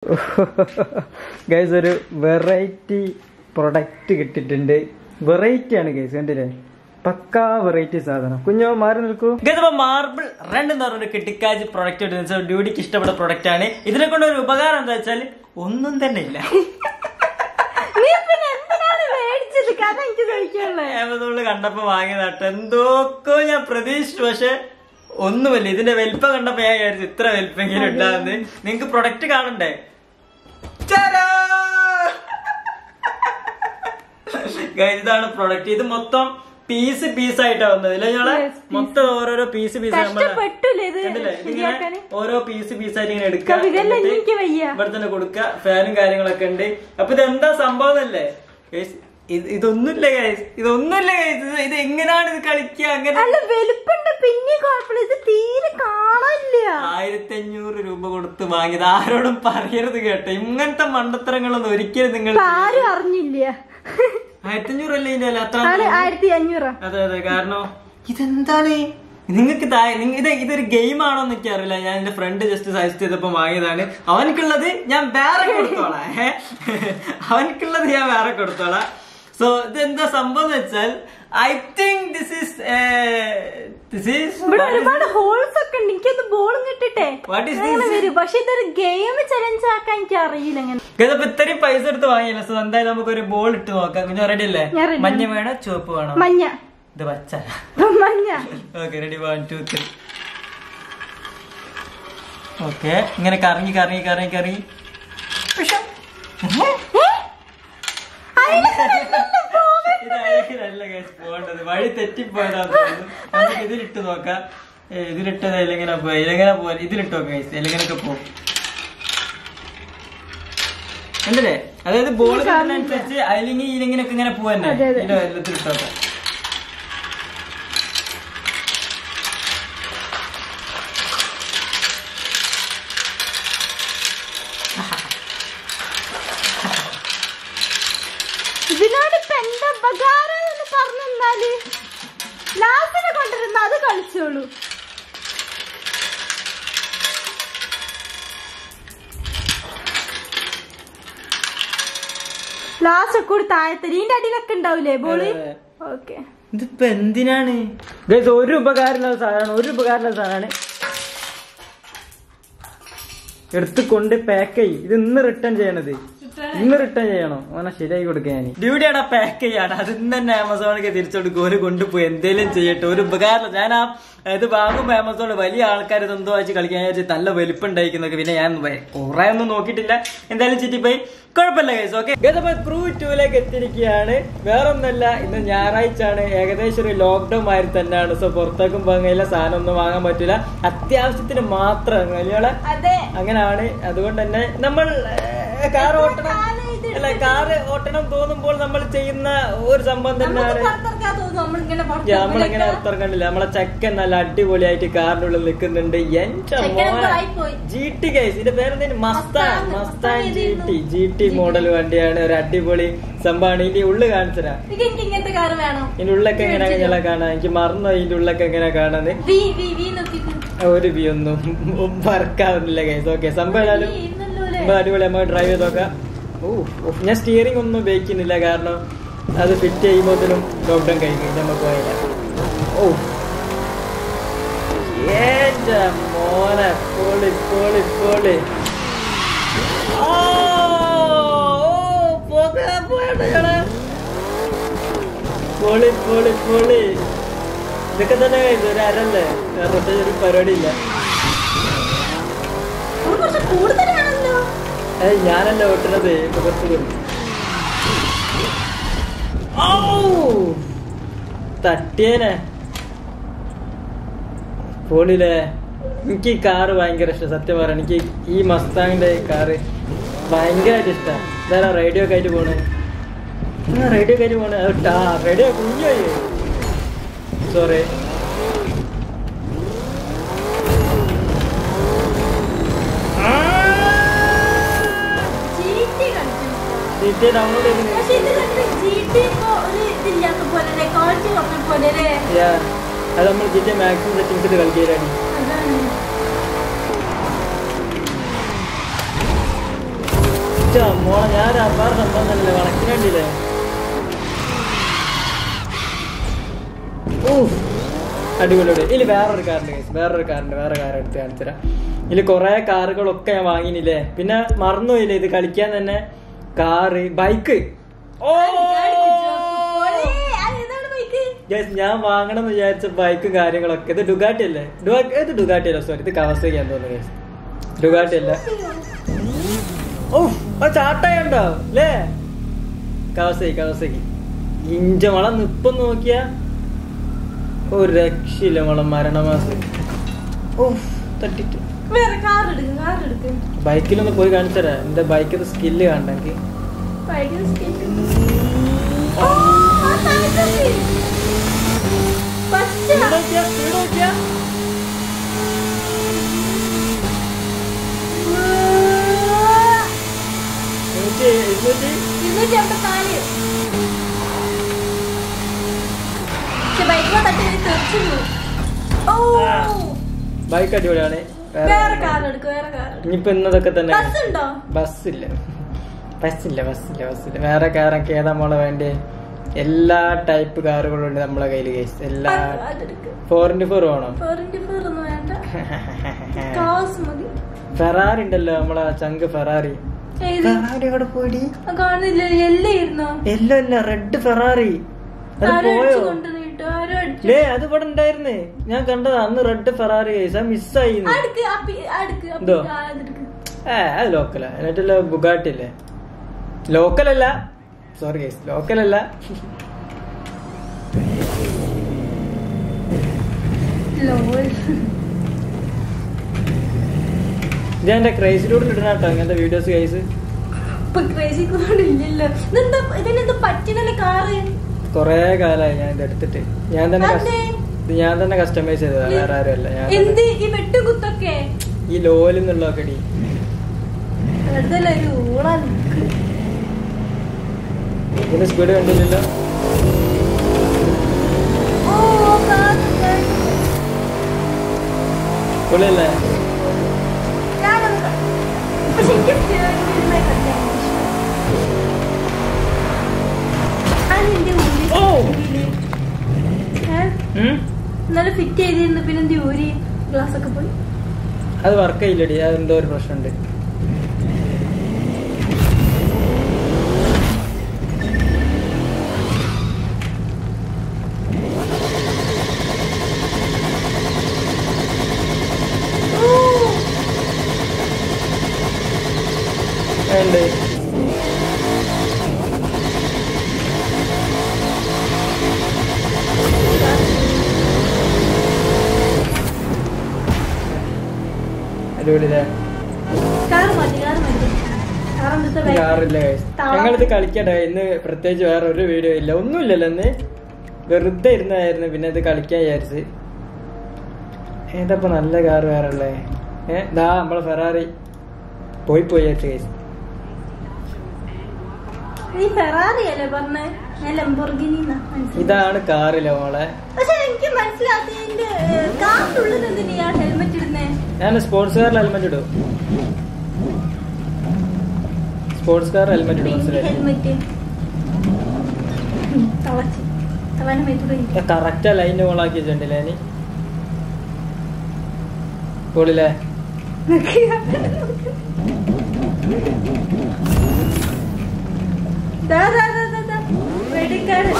Guys ഒരു variety product കിട്ടിയിട്ടുണ്ട്. Variety ആണ് ഗൈസ് കണ്ടില്ലേ? പക്കാ വെറൈറ്റി സാധനം. കുഞ്ഞോ മാറി നിൽക്കൂ. ഗൈസ് മാർബിൾ റെഡ് എന്ന് പറഞ്ഞൊരു കിട്ടിക്കാജ് പ്രൊഡക്റ്റ് ഡ്യൂട്ടിക്ക് ഇഷ്ടപ്പെട്ട പ്രൊഡക്റ്റ് ആണ്. ഇതിനെ കൊണ്ട് ഒരു ഉപകാരം എന്താ വെച്ചാൽ ഒന്നും തന്നെ ഇല്ല. ആമസോണിൽ കണ്ടപ്പോ വാങ്ങിയതാട്ട്. എന്തോക്കോ ഞാൻ പ്രതീക്ഷിച്ചു. പക്ഷെ ഒന്നുമല്ല. ഇതിന്റെ വലിപ്പം കണ്ടപ്പോ ഞാൻ വിചാരിച്ചു ഇത്ര വലിപ്പെങ്കിലും ഉണ്ടാകുന്നത് നിങ്ങക്ക് പ്രൊഡക്റ്റ് കാണണ്ടേ? ഇതാണ് പ്രൊഡക്റ്റ് ഇത് മൊത്തം പീസ് പീസ് ആയിട്ടാ വന്നത്. ഇല്ല ഞങ്ങളെ? മൊത്തം ഓരോരോ പീസ് പീസ് ഇത് ഓരോ പീസ് പീസ് ആയിട്ട് ഇങ്ങനെ എടുക്കുക. ഇവിടെ തന്നെ കൊടുക്കുക. ഫാനും കാര്യങ്ങളൊക്കെ ഉണ്ട്. അപ്പൊ ഇതെന്താ സംഭവം അല്ലേ ഇത് ഇതൊന്നുമില്ല ഗൈസ് ഇതൊന്നുമില്ല ഗൈസ് ഇത് ഇത് എങ്ങനെയാണ് ഇത് കളിക്കുക? അങ്ങനെ പിന്നെ ഇത് തീരെ കാണാനില്ല. ആയിരത്തി അഞ്ഞൂറ് രൂപ കൊടുത്ത് വാങ്ങിയത്. ആരോടും പറയരുത് കേട്ടോ. ഇങ്ങനത്തെ മണ്ടത്തരങ്ങളൊന്നും ഒരിക്കലും നിങ്ങൾ ആരും അറിഞ്ഞില്ല. അതെ അതെ കാരണം ഇതെന്താണ്? നിങ്ങൾക്ക് ഇത് ഇതൊരു ഗെയിം ആണോ എന്ന് എനിക്ക് അറിയില്ല. ഞാൻ എന്റെ ഫ്രണ്ട് ജസ്റ്റ് സജസ്റ്റ് ചെയ്തപ്പോ വാങ്ങിയതാണ്. അവനക്കുള്ളത് ഞാൻ വേറെ കൊടുത്തോളാം? അവനക്കുള്ളത് ഞാൻ വേറെ കൊടുത്തോളാം. സോ ഇതെന്താ സംഭവം എന്ന് വെച്ചാൽ I think this is this ഇവിടെ ഈസ് ഒരുപാട് ഹോൾസ് ഒക്കെ ഉണ്ട്. എനിക്കൊന്ന് ബോളും കിട്ടിട്ടെ? വരും. പക്ഷെ ഇതൊരു ഗെയിം ചലഞ്ച് ആക്കാൻ എനിക്ക് അറിയില്ല ഇതിപ്പോ ഇത്രയും പൈസ എടുത്ത് വാങ്ങിയില്ല? സോ എന്തായാലും നമുക്ക് ഒരു ബോൾ ഇട്ട് നോക്കാം. കുഞ്ഞു റെഡി അല്ലേ. മഞ്ഞ വേണോ ചുവപ്പ് വേണോ? മഞ്ഞ. ഇത് പച്ച. മഞ്ഞ. Okay ready one two three okay ഇങ്ങനെ കറങ്ങി കറങ്ങി കറങ്ങി കറങ്ങി. ഇത് guys പോകേണ്ടത്. വഴി തെറ്റിപ്പോയതാന്ന് തോന്നുന്നു. നമുക്ക് ഇതിലിട്ട് നോക്കാം. ഇതിലിട്ടത് എല്ലെങ്ങനെ പോയി. ഇലങ്ങനെ പോയി ഇതിലിട്ട് നോക്കാം guys. എല്ലെങ്ങനൊക്കെ പോകും അതായത് ബോൾ അനുസരിച്ച് അല്ലെങ്കിൽ ഇതിലിങ്ങനൊക്കെ ഇങ്ങനെ പോവാൻ എല്ലാത്തിലിട്ട് നോക്കാം ഇതിനോട് ഇപ്പൊ എന്താ ഉപകാരം എന്ന് പറഞ്ഞെന്നാൽ ലാസ്റ്റിനെ കൊണ്ടിരുന്ന അത് കളിച്ചോളൂ. ലാസ്റ്റ് ഒക്കെ കൂടി താഴത്തെ ഇതിന്റെ അടിയിലൊക്കെ ഉണ്ടാവൂലേ ബോൾ. ഓക്കെ ഇതിപ്പോ എന്തിനാണ്? ഒരു ഉപകാരമുള്ള സാധനമാണ് ഒരു ഉപകാരമുള്ള സാധനമാണ്. എടുത്തുകൊണ്ട് പാക്ക് ചെയ്യും. ഇത് ഇന്ന് റിട്ടേൺ ചെയ്യണത്. ഇന്ന് റിട്ടേൺ ചെയ്യണോ. അങ്ങനെ ശരിയാക്കി കൊടുക്കാൻ ഞാൻ ഡ്യൂട്ടിയുടെ പാക്ക് ചെയ്യാണ് അത് ഇന്ന് തന്നെ ആമസോണിലേക്ക് തിരിച്ചു കൊടുക്കും ഒരു കൊണ്ടുപോയി. എന്തേലും ചെയ്യട്ടെ. ഒരു ഉപകാരം ഞാൻ ആ ഇത് വാങ്ങുമ്പോ ആമസോണിൽ വലിയ ആൾക്കാർ എന്തോ വെച്ച് കളിക്കാൻ വിചാരിച്ച് നല്ല വലിപ്പം ഉണ്ടായിരിക്കുന്നൊക്കെ പിന്നെ ഞാൻ കുറെ ഒന്നും നോക്കിയിട്ടില്ല. എന്തായാലും ചുറ്റിപ്പോയി. കുഴപ്പമില്ല കേസ് ഓക്കെ ക്രൂ ടൂലേക്ക് എത്തിയിരിക്കുകയാണ്. വേറൊന്നല്ല ഇന്ന് ഞായറാഴ്ച ആണ് ഏകദേശം ഒരു ലോക്ക്ഡൌൺ മാതിരി തന്നെയാണ്. സോ പുറത്തേക്കും പോകാൻ കഴിയില്ല സാധനം ഒന്നും വാങ്ങാൻ പറ്റില്ല അത്യാവശ്യത്തിന് മാത്രം അങ്ങനെയാണ് അതുകൊണ്ട് തന്നെ നമ്മൾ കാർ ഓട്ടണം. അല്ല കാർ ഓട്ടണം തോന്നുമ്പോൾ നമ്മൾ ചെയ്യുന്ന ഒരു സംഭവം തന്നെയാണ്. നമ്മളിങ്ങനെ പുറത്തിറങ്ങണില്ല നമ്മളെ ചെക്കൻ നല്ല അടിപൊളിയായിട്ട് കാറിന്റെ ഉള്ളിൽ നിൽക്കുന്നുണ്ട്. എന്റെ മോനെ. ജി ടി ഗൈസ് ഇതിന്റെ പേരെന്തേലും മസ്താൻ Mastan, G T G T model വണ്ടിയാണ്. ഒരു അടിപൊളി സംഭവമാണ്. ഇതിന്റെ ഉള്ളു കാണിച്ചരാ ഇതിന്റെ ഉള്ളൊക്കെ എങ്ങനെ ഞങ്ങളെ കാണാൻ എനിക്ക് മറന്നു ഇതിന്റെ ഉള്ളൊക്കെ എങ്ങനെ കാണാന്ന്. ഒരു വി ഒന്നും വർക്കാവുന്നില്ല ഗൈസ് ഓക്കെ സംഭവം വി അടിപൊളി നമ്മൾ ഡ്രൈവ് ചെയ്ത് നോക്കാം. ഓ ഞാൻ സ്റ്റിയറിംഗ് ഒന്നും ഉപയോഗിക്കുന്നില്ല. കാരണം അത് ഫിറ്റ് ചെയ്യുമ്പോഴത്തേനും ലോക്ക്ഡൗൺ കഴിഞ്ഞു. നമുക്ക് പോയില്ല ഓ എന്റെ മോനെ പൊളി പൊളി പൊളി. പൊളി പൊളി പൊളി. ഇതൊക്കെ തന്നെ ഇതൊരു അരല്ലേ? വേറെ ഒരു പരിപാടി ഇല്ല അത് കുറച്ച് കൂടുതലാണല്ലോ ഞാനല്ല വെട്ടണത്! തട്ടിയേനെ. പോളില്ലേ എനിക്ക് ഈ കാറ് ഭയങ്കര ഇഷ്ടം. സത്യം പറയാം എനിക്ക് ഈ മസ്താങ്ങിന്റെ കാറ് ഭയങ്കരമായിട്ട് ഇഷ്ടമാണ് ഇതാ റേഡിയോ ഒക്കെ ആയിട്ട് പോണേ? റേഡിയോ ഒക്കെ ആയിട്ട് പോണേ. റേഡിയോ കുഞ്ഞു സോറി അത് നമ്മൾ ജിന്റെ മാക്സിമം സെറ്റിംഗ്സ് ഇട്ട് ഇഷ്ട മോളെ ഞാൻ അപ്പാർ സംഭവം തന്നെ കണക്കിന് വേണ്ടിയില്ലേ അടിപൊളിയോട് അടിപൊളി അടി ഇതിൽ വേറൊരു കാറുണ്ട്. വേറൊരു കാറുണ്ട് വേറെ കാർ എടുത്ത് കാണിച്ചുതരാം ഇതിൽ കുറെ കാറുകളൊക്കെ ഞാൻ വാങ്ങിനില്ലേ പിന്നെ മറന്നുപോയില്ലേ? ഇത് കളിക്കാൻ തന്നെ കാറ് ബൈക്ക്. ഓ! ഞാൻ വാങ്ങണം എന്ന് വിചാരിച്ച ബൈക്കും കാര്യങ്ങളൊക്കെ. ഇത് ഡുഗാട്ടി അല്ലേ? ഇത് ഡുഗാട്ടി അല്ല സോറി ഇത് കവസയ്ക്കാന്ന് തോന്നുന്നു. ഡുഗാട്ടി അല്ല. ഓ ചാട്ടയുണ്ടോ അല്ലേ കവസൈ കവസൈക്ക് ഇഞ്ച മളം നിപ്പം നോക്കിയാ ഒരു രക്ഷയില്ല മളം മരണമാസം. ഓ തട്ടിട്ട്. വേറെ കാർ എടുക്കും കാർ എടുക്കും. ബൈക്കിലൊന്ന് പോയി കാണിച്ചരാ. എന്റെ ബൈക്കിന്റെ സ്കില്ല് കണ്ടെങ്കിൽ ബൈക്ക് അടിപൊളിയാണ്. വേറെ കാർ എടുക്കും വേറെ കാർ എടുക്കും. ഇനിയിപ്പോ ഇന്നതൊക്കെ തന്നെ. ബസ് ഉണ്ടോ ബസ്സില്ല. ബസ്സില്ല ബസ്സില്ല ബസ്സില്ല. വേറെ കാറൊക്കെ ഏതാ മോളെ വേണ്ടേ? എല്ലാ ടൈപ്പ് കാറുകളും ഉണ്ട് നമ്മളെ കയ്യിൽ കേസ് എല്ലാ ഫോർ ഇന്റു ഫോർ വേണം? ഫെറാറി ഉണ്ടല്ലോ നമ്മളെ ചങ്ക് ഫെറാറി ഫെറാറി അവിടെ പോയി? എല്ലാം അല്ല റെഡ് ഫെറാറി അത് പോയോ? ലേ അത് ഇവിടെ ഉണ്ടായിരുന്നേ. ഞാൻ കണ്ടത് അന്ന് റെഡ് ഫെറാറി കേസ് മിസ്സായി എന്തോ? ഏ അത് ലോക്കലാ എന്നിട്ടല്ല ബുഗാട്ടി അല്ലേ. ലോക്കലല്ല സോറി കേസ് ലോക്കലല്ല. ഞാൻ എന്റെ റോഡിൽ ഇടണ കേട്ടോ ഇങ്ങനത്തെ വീഡിയോസ് കേസ് ഇപ്പൊ റോഡ് ഇല്ലല്ലോ. ഇതെന്താ ഇതിനെന്താ പറ്റുന്നല്ലേ കാറ് കൊറേ കാലമായി ഞാൻ ഇത് എടുത്തിട്ട് ഞാൻ തന്നെ. ഇത് ഞാൻ തന്നെ കസ്റ്റമൈസ് ചെയ്തതാ വേറെ ആരും അല്ല ഞാൻ. ഈ ലോലിൽ നിന്നുള്ളതൊക്കെ നിക്ക്. ഇതിന്റെ സ്പീഡ് കണ്ടില്ലല്ലോ. പൊളിയല്ലേ ഞാനൊന്ന് ക- പക്ഷെ എനിക്ക് steering wheel നെ കണ്ടാ ഇഷ്ടം. അതിന്റെ ഉള്ളിൽ ഓ. ഉള്ളിൽ. ഏ? ഉം? ഇന്നലെ ഫിറ്റ് ചെയ്തിരുന്നു പിന്നെ എന്ത് ഊരി ഗ്ലാസ് ഒക്കെ പോയി അത് വർക്ക് ചെയ്യില്ലടി അത് എന്തോ ഒരു പ്രശ്നമുണ്ട് ഉണ്ട് അടിപൊളിയില്ലേ? കാറില്ല. ഞങ്ങളിത് കളിക്കട്ടെ. ഇന്ന് പ്രത്യേകിച്ച് വേറെ ഒരു വീഡിയോ ഇല്ല. ഒന്നുമില്ലല്ലോ ഇന്ന്. വെറുതെ ഇരുന്നായിരുന്നു. പിന്നെ ഇത് കളിക്കാൻ വിചാരിച്ച്. ഏതപ്പോ നല്ല കാർ വേറെ ഉള്ളേ ഏ ദാ നമ്മളെ ഫെറാറി പോയി പോയി വിചാരിച്ചു guys. നീ ഫെറാറി അല്ലേ പറഞ്ഞേ? ഞാൻ ലംബോർഗിനി ഇതാണ് കാറില്ല മോളെ. പക്ഷെ എനിക്ക് മനസ്സിലാക്കി കാറിനുള്ളിൽ ഹെൽമെറ്റ് ഞാൻ സ്പോർട്സ് കാറിൽ ഹെൽമെറ്റ് ഇടും സ്പോർട്സ് കാർ ഹെൽമെറ്റ് ഇടും. മനസ്സിലായി കറക്റ്റാ ലൈന്റെ മോളാക്കി വെച്ചിട്ടുണ്ടല്ലേ ഞാൻ പൊളില്ലേ വെടിക്കാട്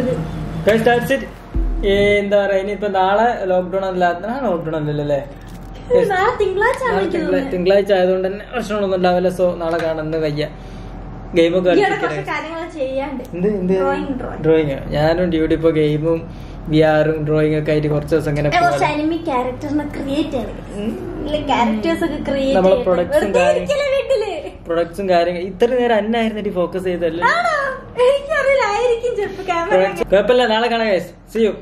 ഇത്. Guys, that's it. ഏ, എന്താ പറയാ ഇനിയിപ്പോ നാളെ ലോക്ക്ഡൌൺ അല്ലാത്ത ലോക്ക്ഡൌൺ അല്ലല്ലേ. തിങ്കളാഴ്ച ആയതുകൊണ്ട് തന്നെ പ്രശ്നങ്ങളൊന്നും ഉണ്ടാവില്ല സോ നാളെ കാണുന്നത് വയ്യ. ഗെയിമൊക്കെ കാര്യങ്ങൾ. ഡ്രോയിങ് ഞാനും ഡ്യൂട്ടി ഇപ്പൊ ഗെയിമും വി ആറും ഡ്രോയിങ് ഒക്കെ ആയിട്ട് കുറച്ച് ദിവസം ഇങ്ങനെ കുറച്ച് പോകാം. അനിമി ക്യാരക്ടറിനെ ക്രിയേറ്റ് ചെയ്യണം. ക്യാരക്ടേഴ്സ് ഒക്കെ ക്രിയേറ്റ് നമ്മളെ പ്രൊഡക്ട്സും പ്രൊഡക്ട്സും കാര്യങ്ങളും ഇത്ര നേരം അന്നായിരുന്നിട്ട് ഫോക്കസ് ചെയ്തല്ലേ കുഴപ്പമില്ല. നാളെ കാണാം സി യു